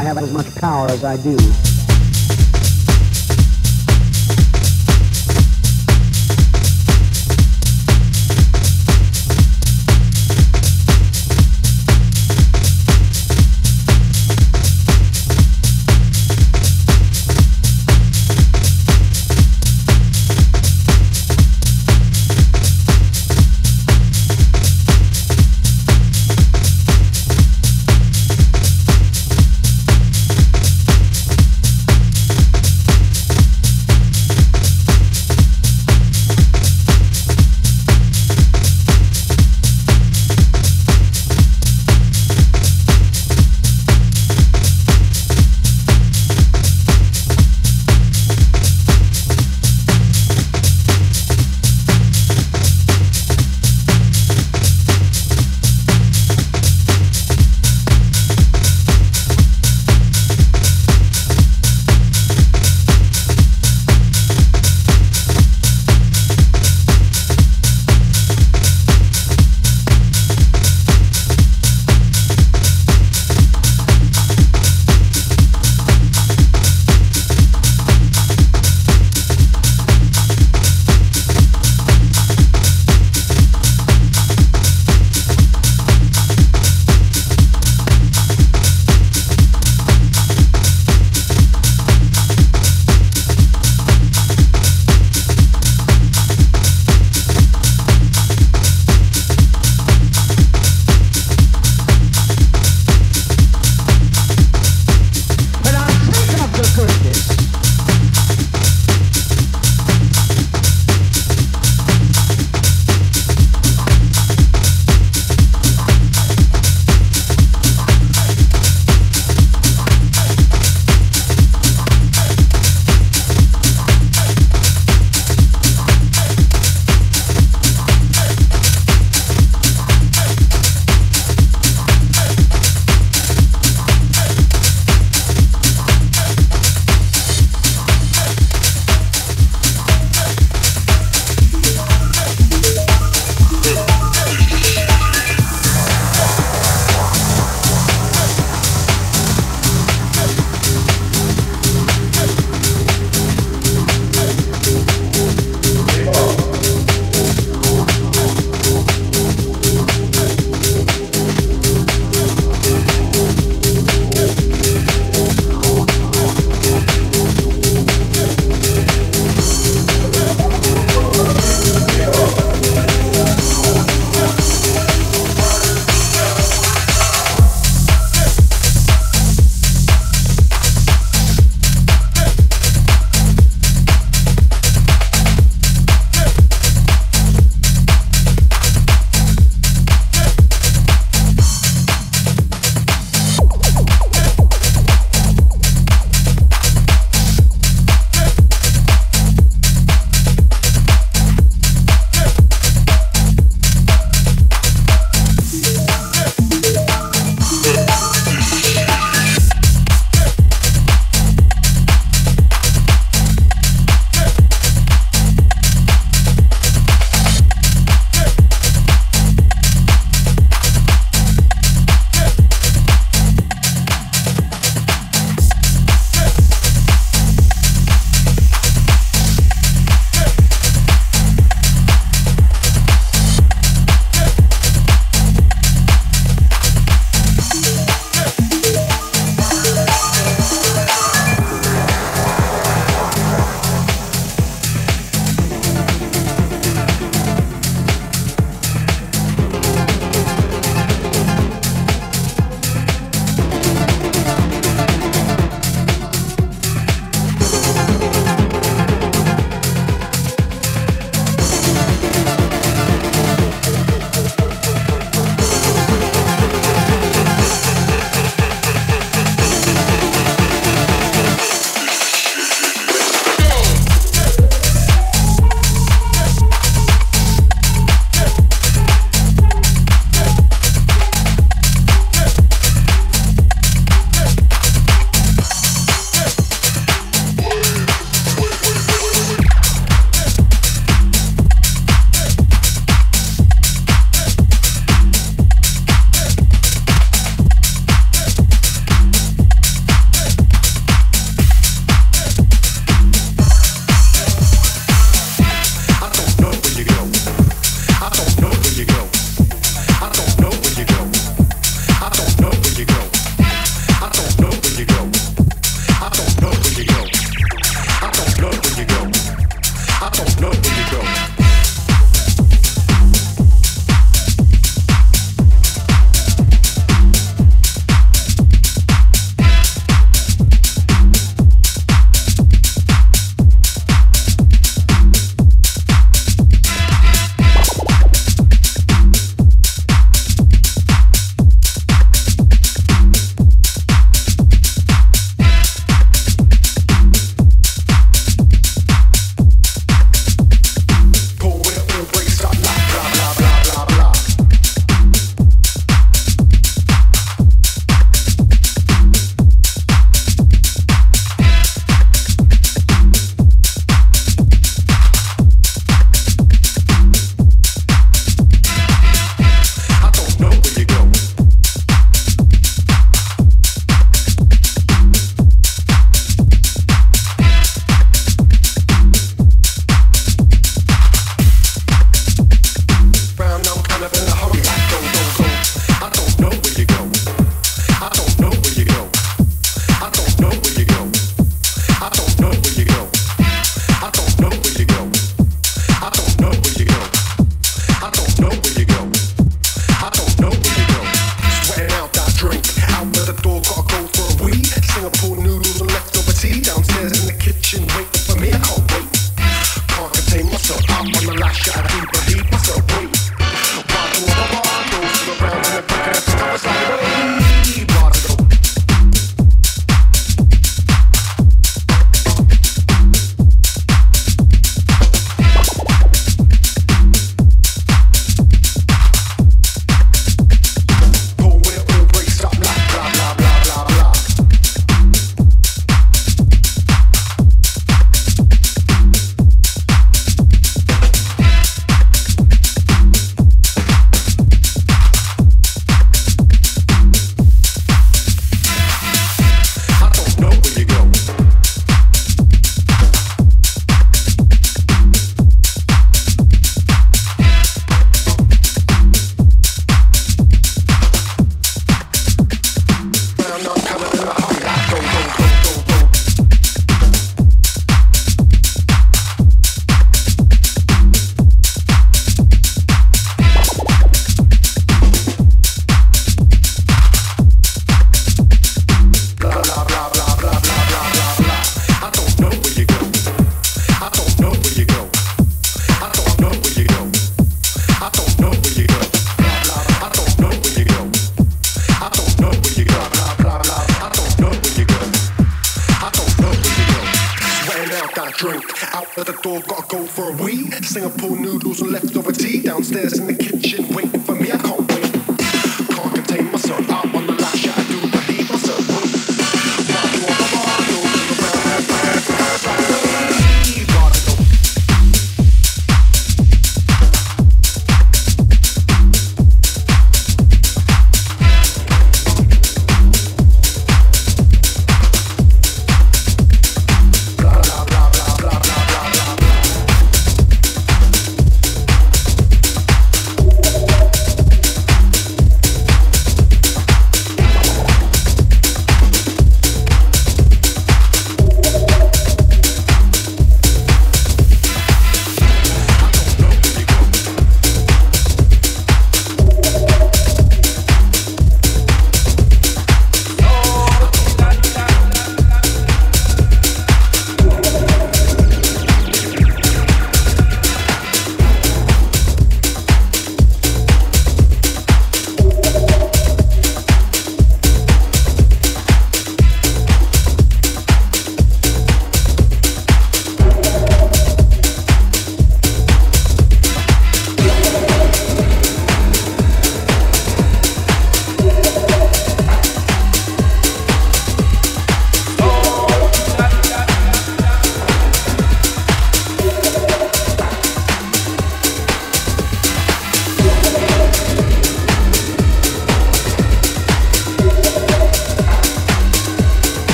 I have as much power as I do.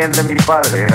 bien de mi padre. ¿eh?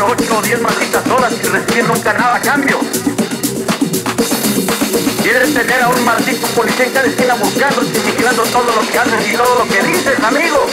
pagan 8 o 10 malditas horas y reciben nunca nada a cambio. Quieres tener a un maldito policía en cada esquina buscando y vigilando todo lo que haces y todo lo que dices, amigo.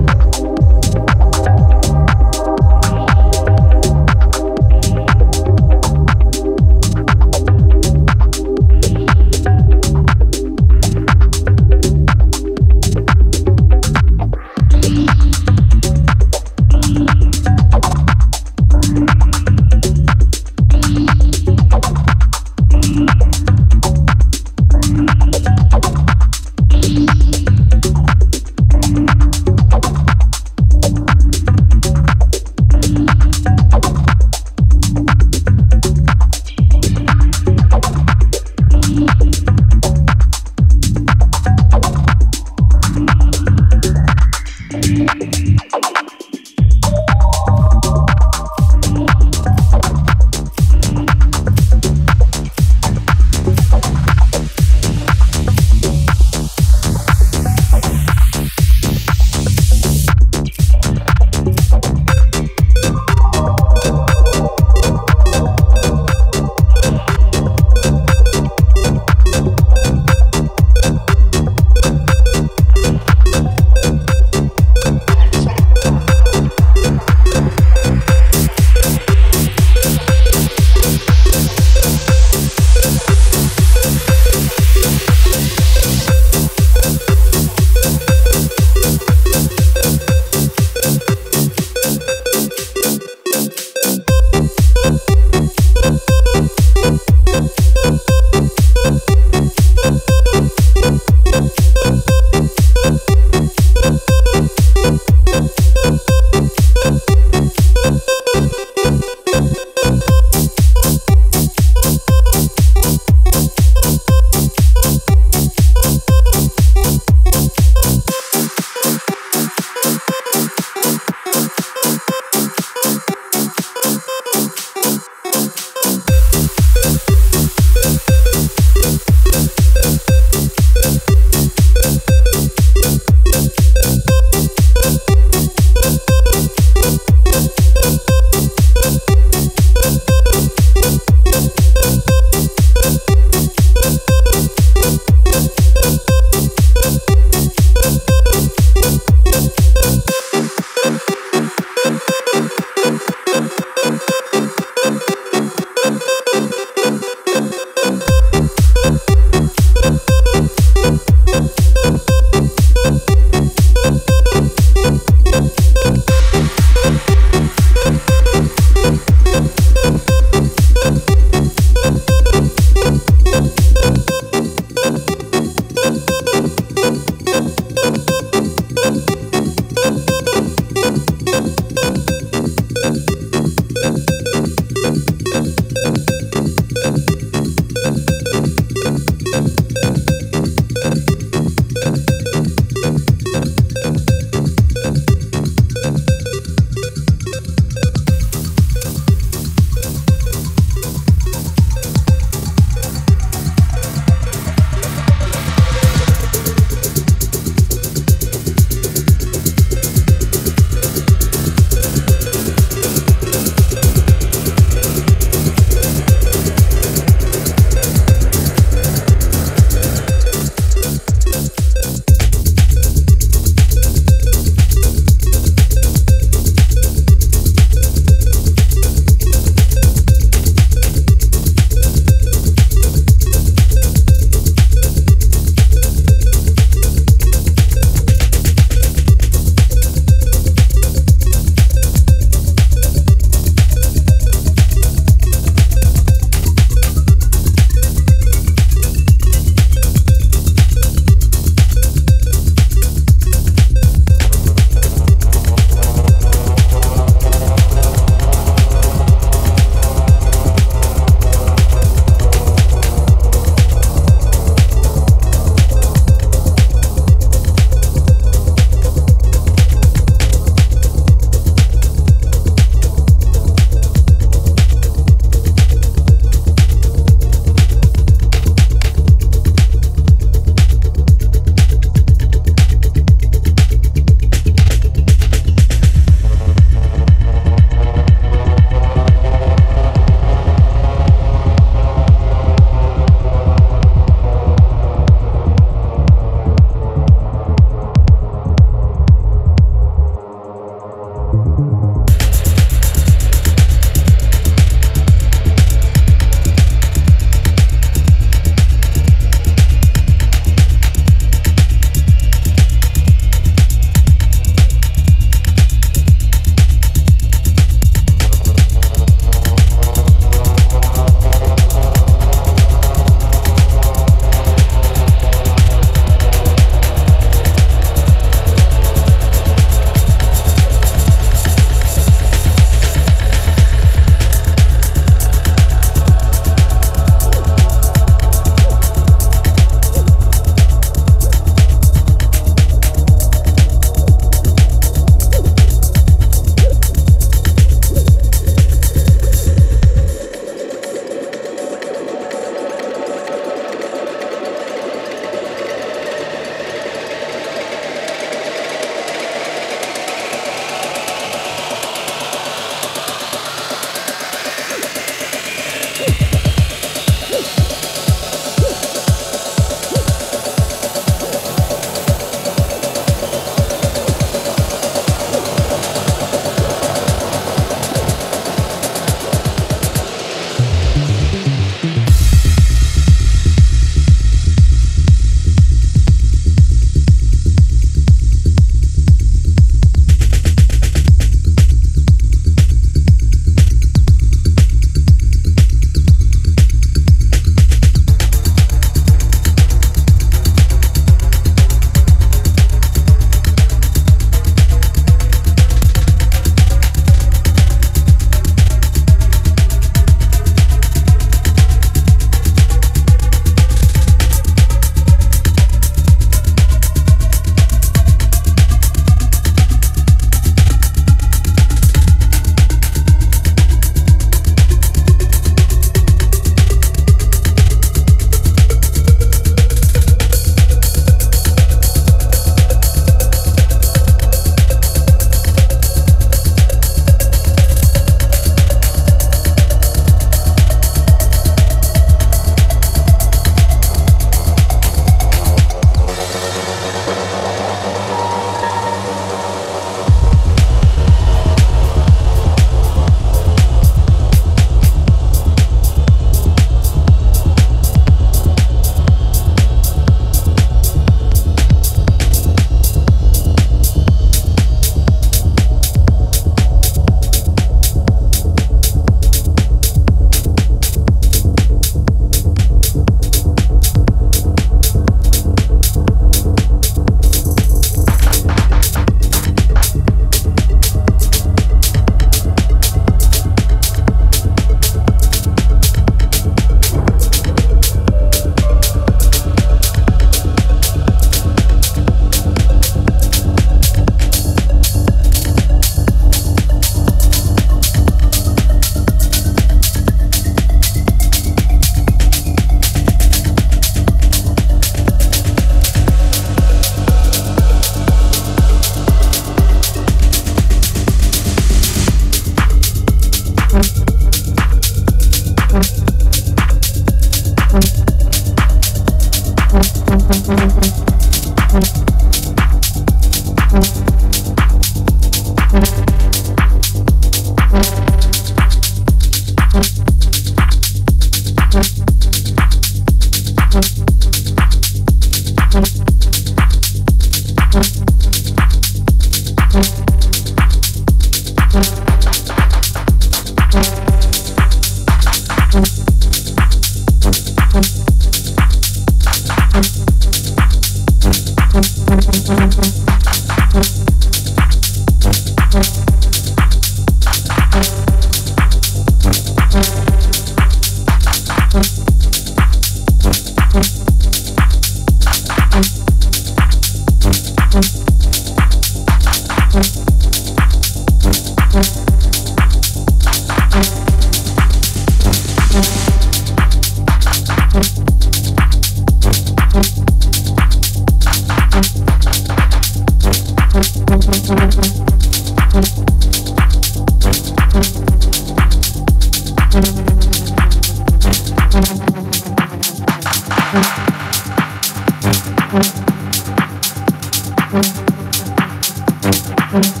Thank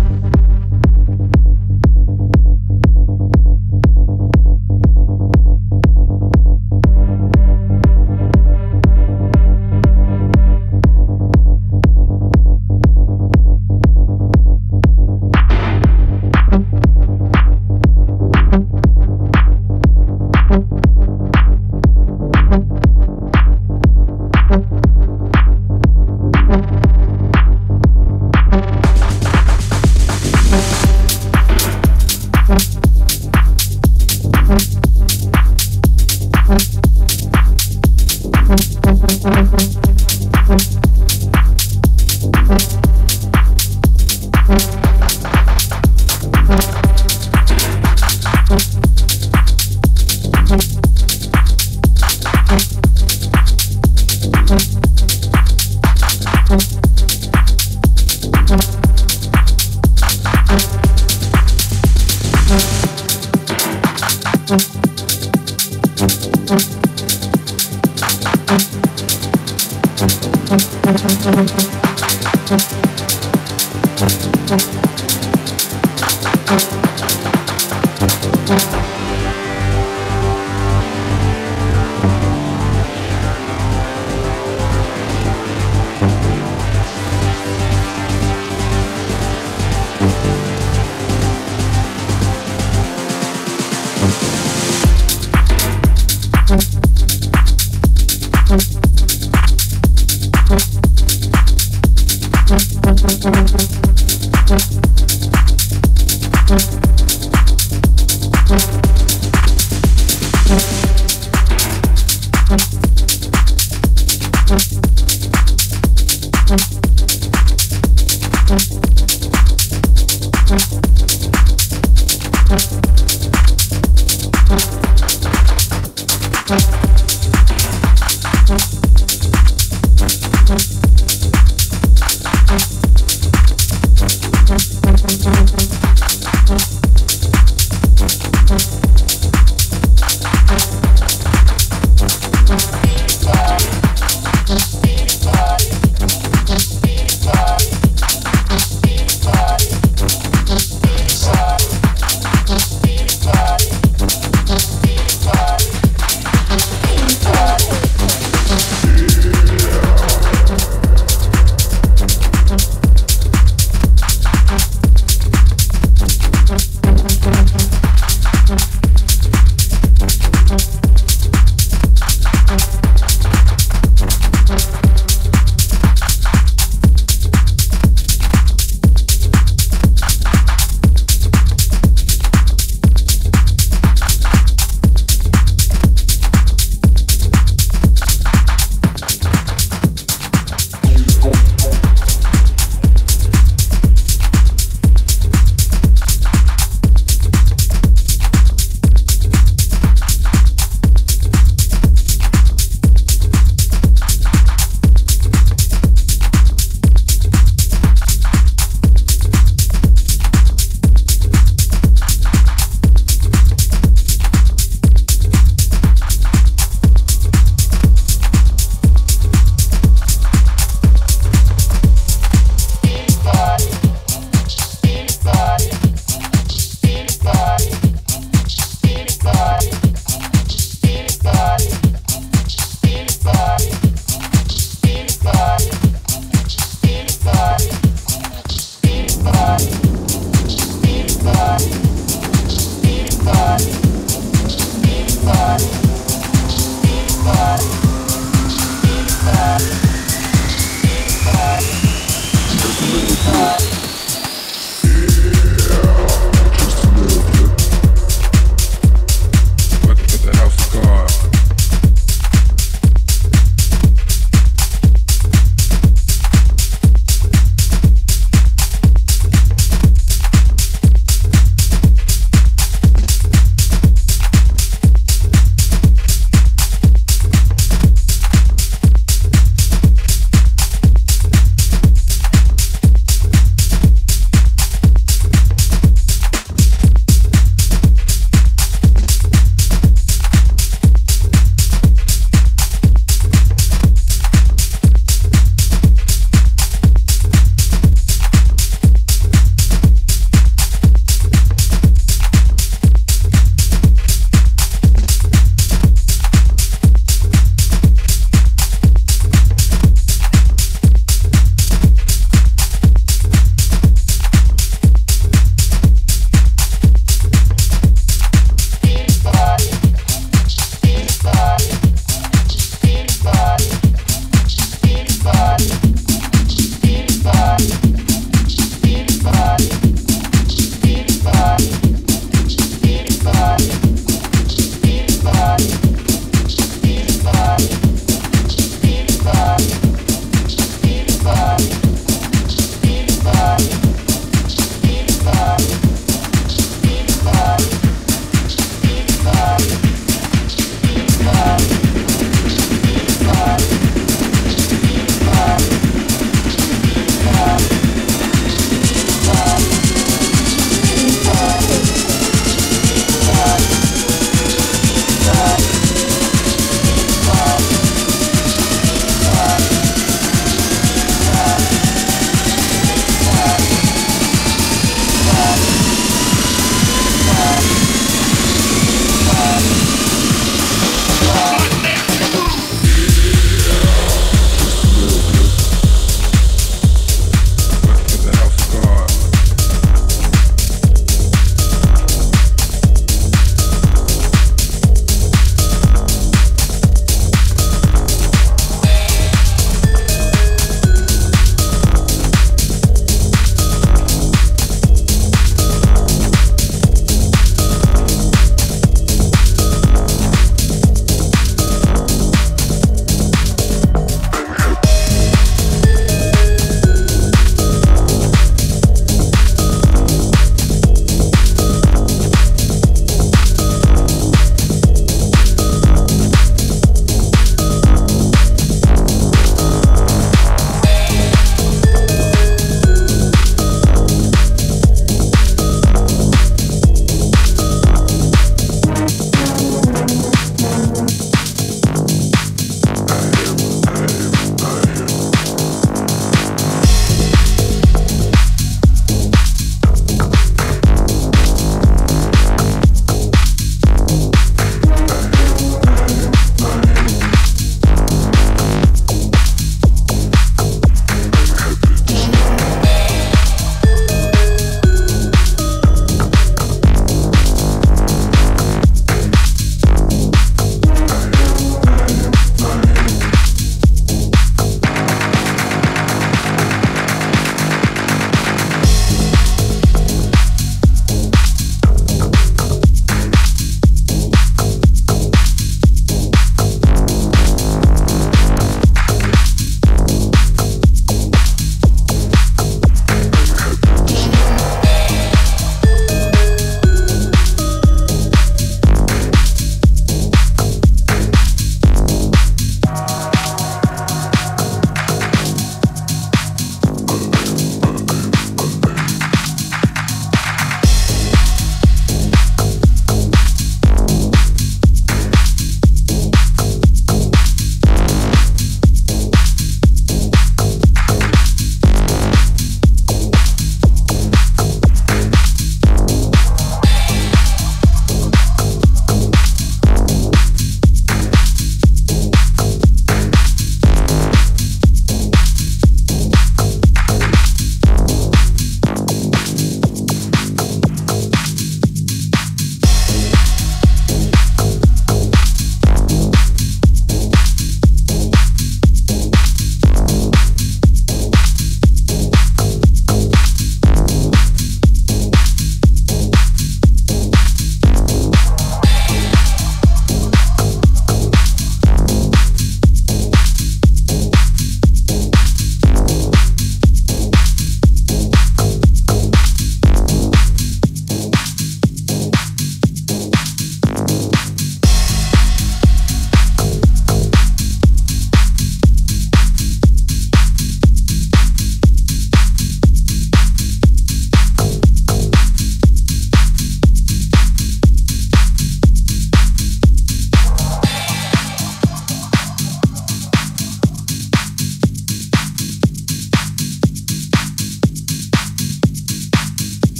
you.